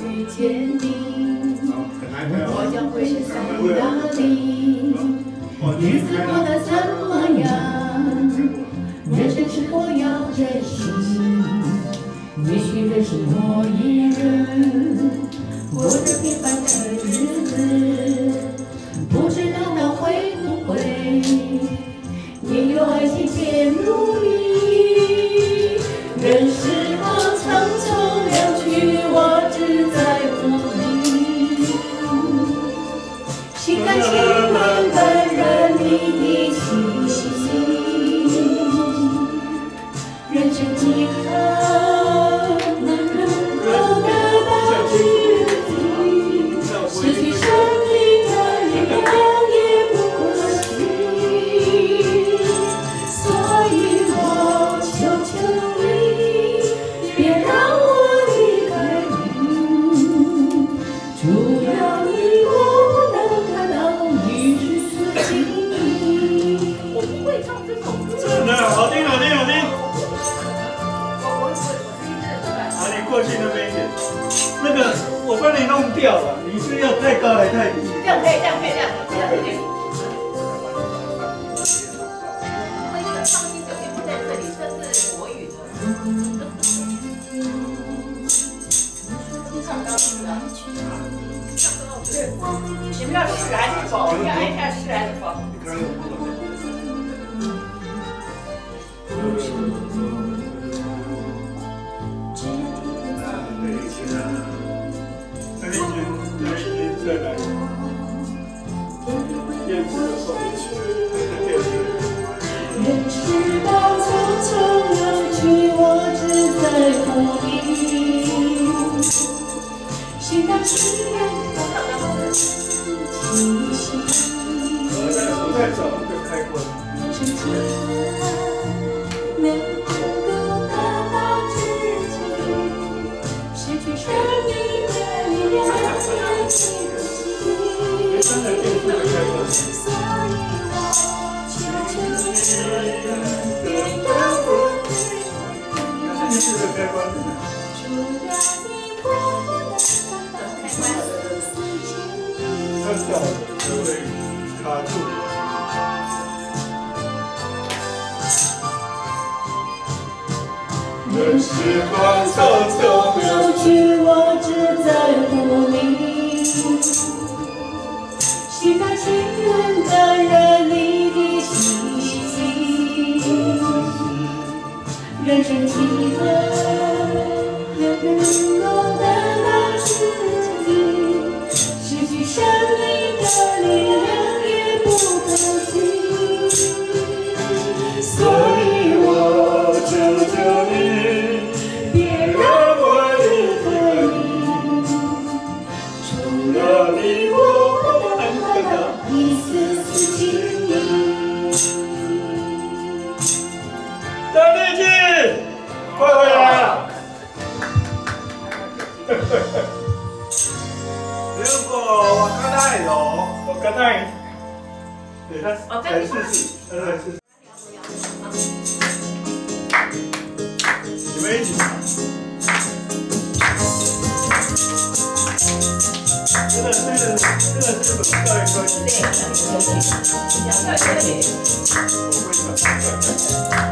遇见你，我。将会是在哪里？哦，日你子过得怎么样？人生是否要珍惜？也许认识某一人，过着平凡的日，过去那边一点。那个，我帮你弄掉了。你是要太高还是太低？这样可以，这样可以，这样这样可以。因为那个唱心酒店不？在这里，这是国语的。唱高音的。你们要是还是否？要按一下是还是否？在乎你。心甘情愿的气息，我在找那个开关。人生几何能够得到知己？失去生命的力量也不哎，刚才惜。电视的开关。开关。除了你，我不能看到四季。看到了，就会卡住。任时光匆匆育科技？两个可以。我会唱。不知道什么是天涯，不知道什么叫离愁。遥远的路不公平，彼此在天上天上，忘记了旧时的烦恼，忘记了古老的家庭。不一样的游子，今朝长满了相守。对着路的江边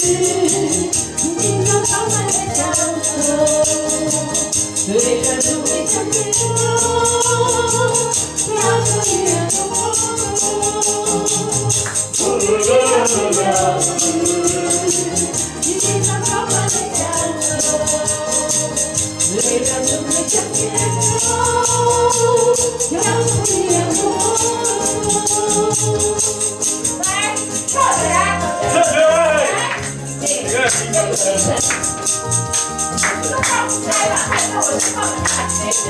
月不开了，还是我是放得开的？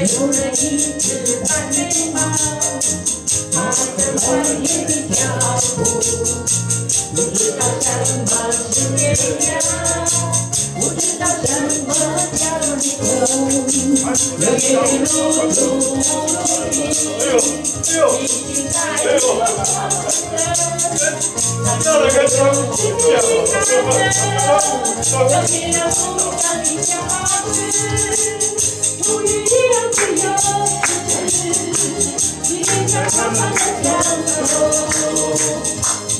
有人一直扮美貌，他的欢颜的跳舞，不知道什么是烈阳，不知道什么叫离愁，有夜露露哎呦哎呦已经在我的到了跟他们一样，有天让不让你消失，不一样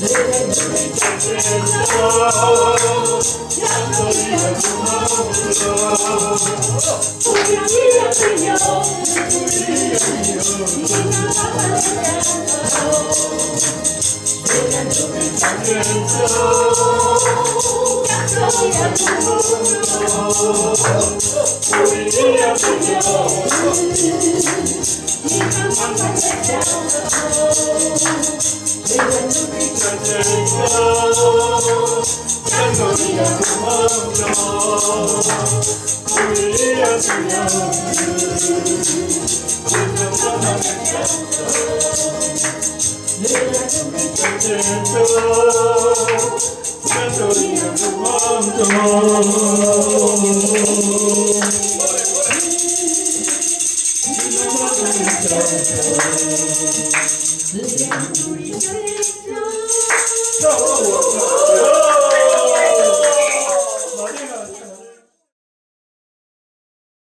Oh, 될까 찬송이야 고마워 우리야 주여 찬송이야 고마워 Thank you. 感觉到，感受也不让我